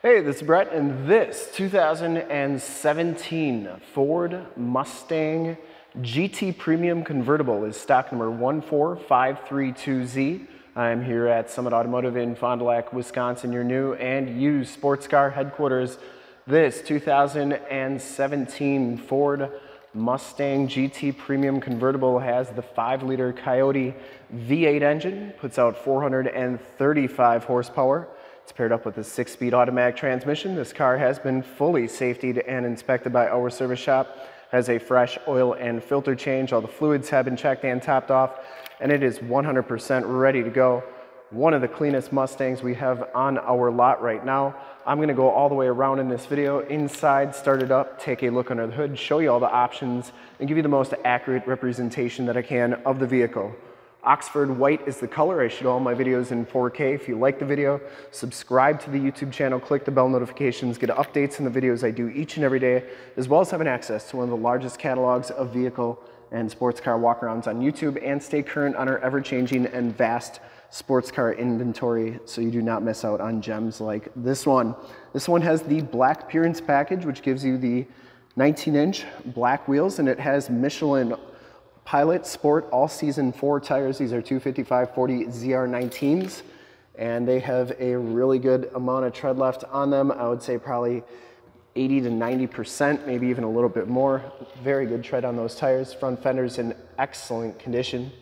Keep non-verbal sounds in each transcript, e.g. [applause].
Hey, this is Brett, and this 2017 Ford Mustang GT Premium Convertible is stock number 14532Z. I'm here at Summit Automotive in Fond du Lac, Wisconsin, your new and used sports car headquarters. This 2017 Ford Mustang GT Premium Convertible has the 5 liter Coyote V8 engine, puts out 435 horsepower. It's paired up with a six speed automatic transmission. This car has been fully safetied and inspected by our service shop. Has a fresh oil and filter change. All the fluids have been checked and topped off, and it is 100% ready to go. One of the cleanest Mustangs we have on our lot right now. I'm gonna go all the way around in this video, inside, start it up, take a look under the hood, show you all the options, and give you the most accurate representation that I can of the vehicle. Oxford white is the color. I shoot all my videos in 4K. If you like the video, subscribe to the YouTube channel, click the bell notifications, get updates on the videos I do each and every day, as well as having access to one of the largest catalogs of vehicle and sports car walkarounds on YouTube and stay current on our ever-changing and vast sports car inventory so you do not miss out on gems like this one. This one has the black appearance package, which gives you the 19 inch black wheels and it has Michelin Pilot Sport All Season 4 tires. These are 255-40 ZR19s, and they have a really good amount of tread left on them. I would say probably 80 to 90%, maybe even a little bit more. Very good tread on those tires. Front fender's in excellent condition.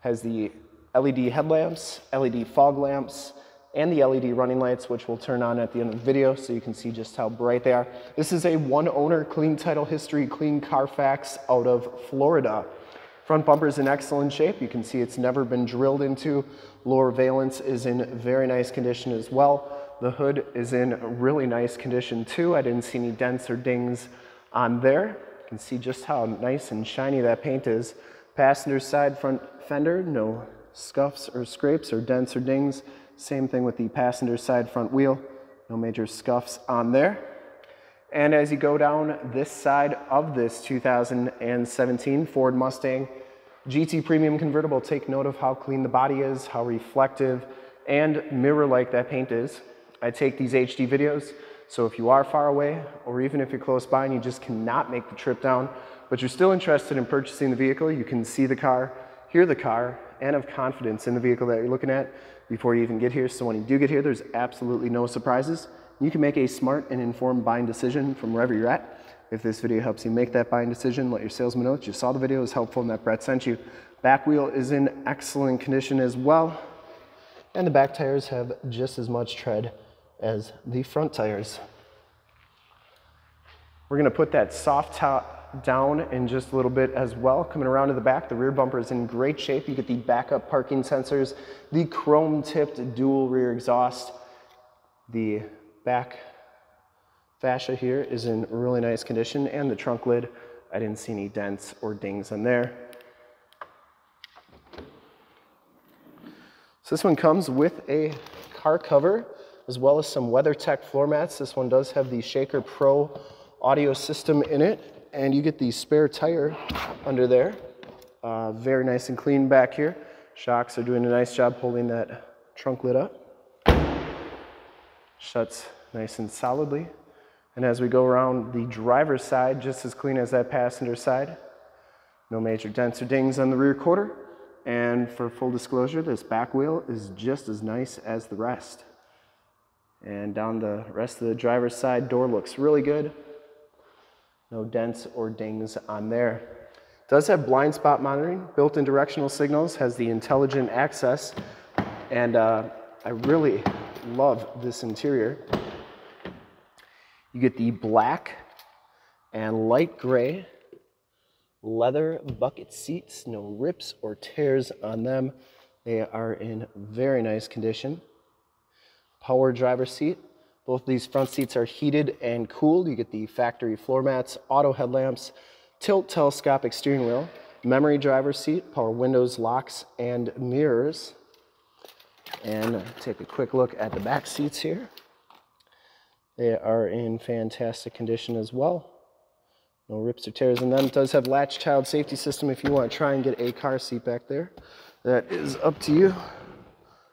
Has the LED headlamps, LED fog lamps, and the LED running lights, which we'll turn on at the end of the video so you can see just how bright they are. This is a one owner, clean title history, clean Carfax out of Florida. Front bumper is in excellent shape. You can see it's never been drilled into. Lower valence is in very nice condition as well. The hood is in really nice condition too. I didn't see any dents or dings on there. You can see just how nice and shiny that paint is. Passenger side front fender, no scuffs or scrapes or dents or dings. Same thing with the passenger side front wheel. No major scuffs on there. And as you go down this side of this 2017 Ford Mustang GT Premium Convertible, take note of how clean the body is, how reflective and mirror-like that paint is. I take these HD videos, so if you are far away, or even if you're close by and you just cannot make the trip down, but you're still interested in purchasing the vehicle, you can see the car, hear the car, and have confidence in the vehicle that you're looking at before you even get here. So when you do get here, there's absolutely no surprises. You can make a smart and informed buying decision from wherever you're at. If this video helps you make that buying decision, let your salesman know that you saw the video, is helpful, and that Brett sent you. Back wheel is in excellent condition as well. And the back tires have just as much tread as the front tires. We're gonna put that soft top down in just a little bit as well. Coming around to the back, the rear bumper is in great shape. You get the backup parking sensors, the chrome tipped dual rear exhaust. The back fascia here is in really nice condition and the trunk lid, I didn't see any dents or dings on there. So this one comes with a car cover as well as some WeatherTech floor mats. This one does have the Shaker Pro audio system in it and you get the spare tire under there. Uh, very nice and clean back here. Shocks are doing a nice job holding that trunk lid up. Shuts nice and solidly. And as we go around the driver's side, just as clean as that passenger side. No major dents or dings on the rear quarter. And for full disclosure, this back wheel is just as nice as the rest. And down the rest of the driver's side, door looks really good. No dents or dings on there. Does have blind spot monitoring, built-in directional signals, has the intelligent access, and uh, I really love this interior. You get the black and light gray leather bucket seats, no rips or tears on them. They are in very nice condition. Power driver seat, both of these front seats are heated and cooled. You get the factory floor mats, auto headlamps, tilt telescopic steering wheel, memory driver seat, power windows, locks, and mirrors. And take a quick look at the back seats here. They are in fantastic condition as well. No rips or tears in them. It does have latch child safety system if you want to try and get a car seat back there. That is up to you.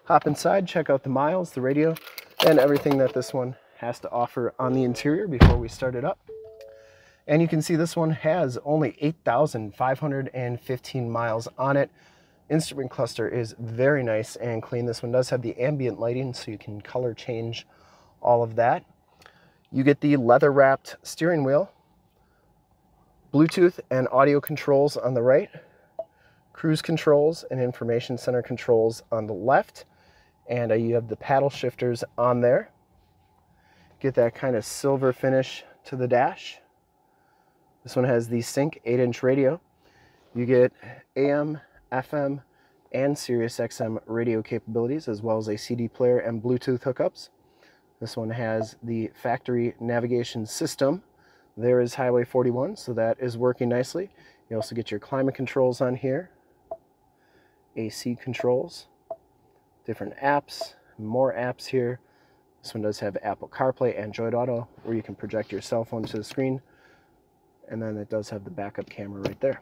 Hop inside, check out the miles, the radio, and everything that this one has to offer on the interior before we start it up. And you can see this one has only 8,515 miles on it. Instrument cluster is very nice and clean. This one does have the ambient lighting so you can color change all of that. You get the leather wrapped steering wheel, Bluetooth and audio controls on the right, cruise controls and information center controls on the left, and uh, you have the paddle shifters on there. Get that kind of silver finish to the dash. This one has the Sync 8-inch radio. You get AM, FM, and Sirius XM radio capabilities, as well as a CD player and Bluetooth hookups. This one has the factory navigation system. There is Highway 41, so that is working nicely. You also get your climate controls on here, AC controls, different apps, more apps here. This one does have Apple CarPlay, Android Auto, where you can project your cell phone to the screen. And then it does have the backup camera right there.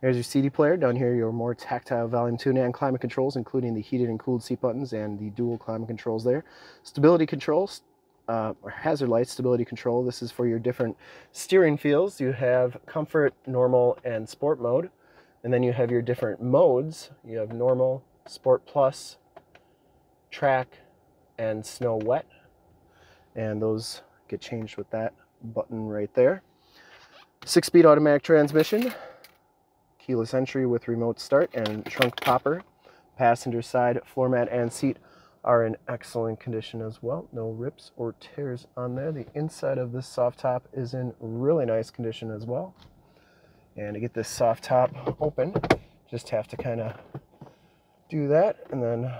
There's your CD player. Down here, your more tactile volume tuning and climate controls, including the heated and cooled seat buttons and the dual climate controls there. Stability controls, uh, or hazard light stability control. This is for your different steering feels. You have comfort, normal, and sport mode. And then you have your different modes. You have normal, sport plus, track, and snow wet. And those get changed with that button right there. Six-speed automatic transmission, keyless entry with remote start and trunk popper. Passenger side floor mat and seat are in excellent condition as well. No rips or tears on there. The inside of this soft top is in really nice condition as well. And to get this soft top open, just have to kind of do that and then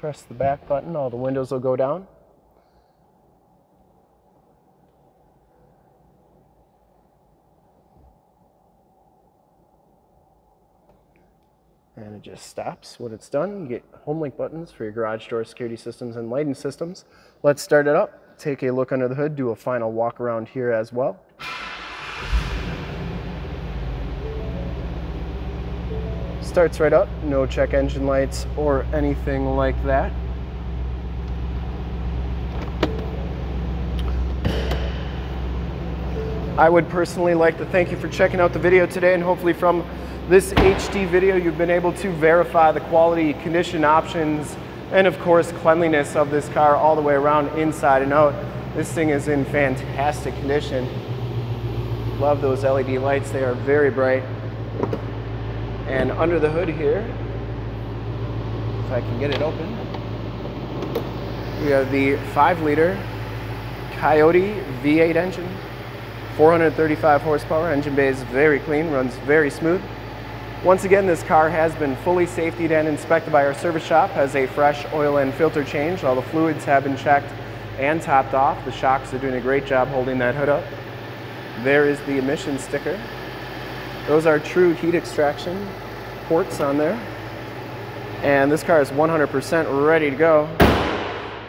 press the back button. All the windows will go down. and it just stops when it's done. You get home link buttons for your garage door security systems and lighting systems. Let's start it up, take a look under the hood, do a final walk around here as well. Starts right up, no check engine lights or anything like that. I would personally like to thank you for checking out the video today and hopefully from this HD video, you've been able to verify the quality, condition options, and of course cleanliness of this car all the way around inside and out. This thing is in fantastic condition. Love those LED lights, they are very bright. And under the hood here, if I can get it open, we have the 5 liter Coyote V8 engine, 435 horsepower, engine bay is very clean, runs very smooth. Once again, this car has been fully safetied and inspected by our service shop, has a fresh oil and filter change. All the fluids have been checked and topped off. The shocks are doing a great job holding that hood up. There is the emission sticker. Those are true heat extraction ports on there. And this car is 100% ready to go.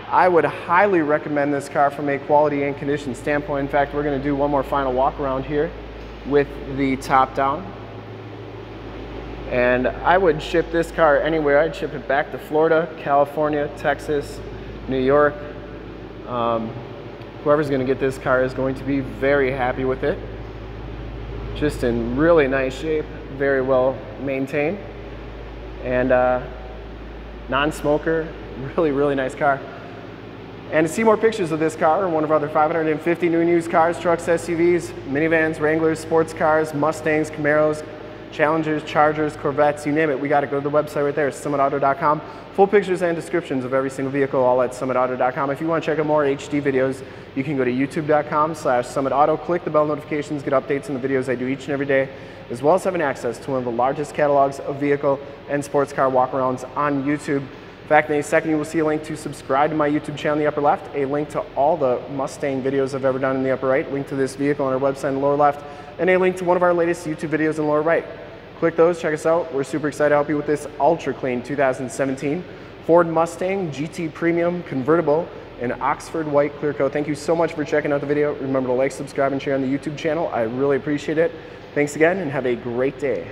I would highly recommend this car from a quality and condition standpoint. In fact, we're gonna do one more final walk around here with the top down. And I would ship this car anywhere. I'd ship it back to Florida, California, Texas, New York. Um, whoever's gonna get this car is going to be very happy with it. Just in really nice shape, very well maintained. And uh, non-smoker, [laughs] really, really nice car. And to see more pictures of this car or one of our other 550 new and used cars, trucks, SUVs, minivans, Wranglers, sports cars, Mustangs, Camaros, Challengers, Chargers, Corvettes, you name it, we got to go to the website right there, summitauto.com. Full pictures and descriptions of every single vehicle, all at summitauto.com. If you want to check out more HD videos, you can go to youtube.com slash summitauto, click the bell notifications, get updates on the videos I do each and every day, as well as having access to one of the largest catalogs of vehicle and sports car walkarounds on YouTube. In fact, in a second, you will see a link to subscribe to my YouTube channel in the upper left, a link to all the Mustang videos I've ever done in the upper right, link to this vehicle on our website in the lower left, and a link to one of our latest YouTube videos in the lower right. Click those, check us out. We're super excited to help you with this ultra clean 2017 Ford Mustang GT Premium convertible in Oxford White Clear Coat. Thank you so much for checking out the video. Remember to like, subscribe, and share on the YouTube channel. I really appreciate it. Thanks again, and have a great day.